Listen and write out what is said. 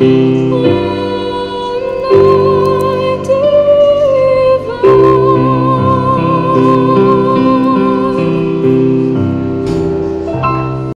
Música